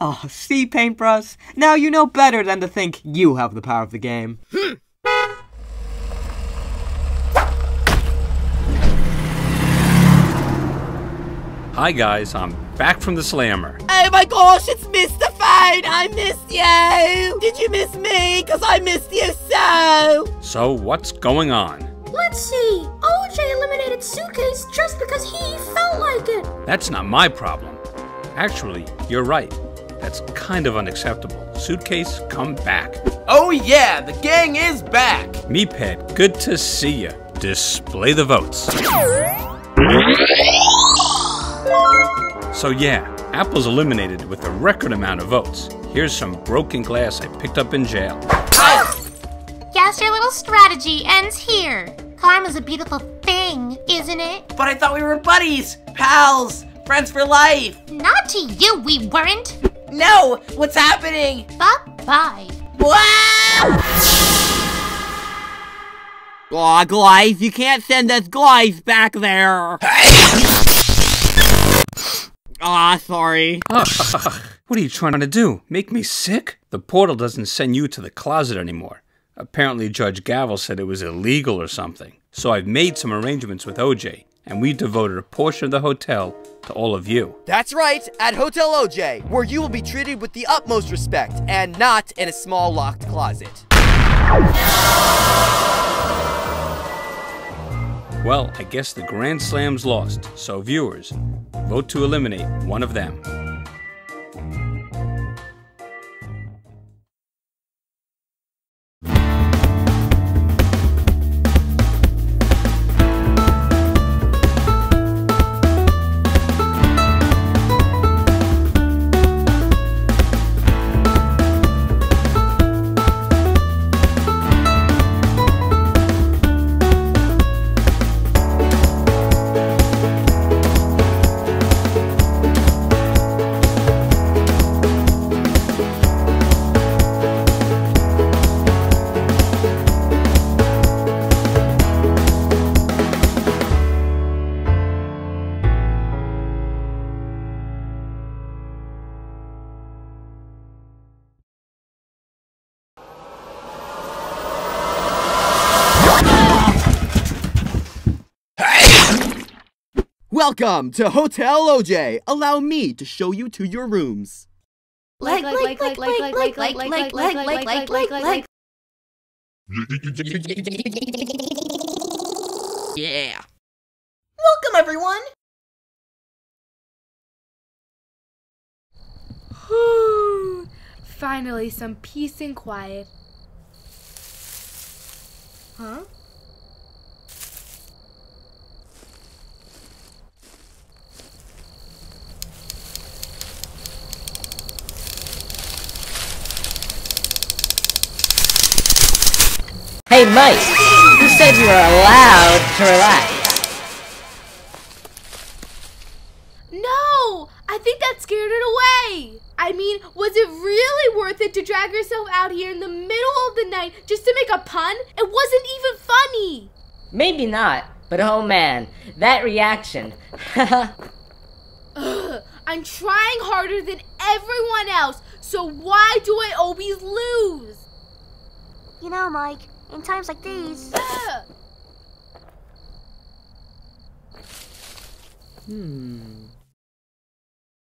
Oh, see, Paintbrush? Now you know better than to think you have the power of the game. Hmm. Hi guys, I'm back from the slammer. Oh my gosh, it's Mr. Phone! I missed you! Did you miss me? Because I missed you so! So what's going on? Let's see. OJ eliminated Suitcase just because he felt like it. That's not my problem. Actually, you're right. That's kind of unacceptable. Suitcase, come back. Oh yeah, the gang is back! Meepet, good to see you. Display the votes. So yeah, Apple's eliminated with a record amount of votes. Here's some broken glass I picked up in jail. Oh! Guess your little strategy ends here. Karma's a beautiful thing, isn't it? But I thought we were buddies, pals, friends for life! Not to you, we weren't. No! What's happening? Bye bye. Wow! Aw, guys, you can't send us guys back there. Aw, sorry. What are you trying to do? Make me sick? The portal doesn't send you to the closet anymore. Apparently, Judge Gavel said it was illegal or something. So I've made some arrangements with OJ, and we devoted a portion of the hotel to all of you. That's right, at Hotel OJ, where you will be treated with the utmost respect and not in a small locked closet. Well, I guess the Grand Slam's lost, so viewers, vote to eliminate one of them. Welcome to Hotel OJ. Allow me to show you to your rooms. Like, like, like, like, like, like, like, like, like, like, like, like, like. Yeah. Welcome, everyone! Finally, some peace and quiet. Huh? Hey, Mike, you said you were allowed to relax. No! I think that scared it away! I mean, was it really worth it to drag yourself out here in the middle of the night just to make a pun? It wasn't even funny! Maybe not, but oh man, that reaction. Ugh, I'm trying harder than everyone else, so why do I always lose? You know, Mike, in times like these. Hmm.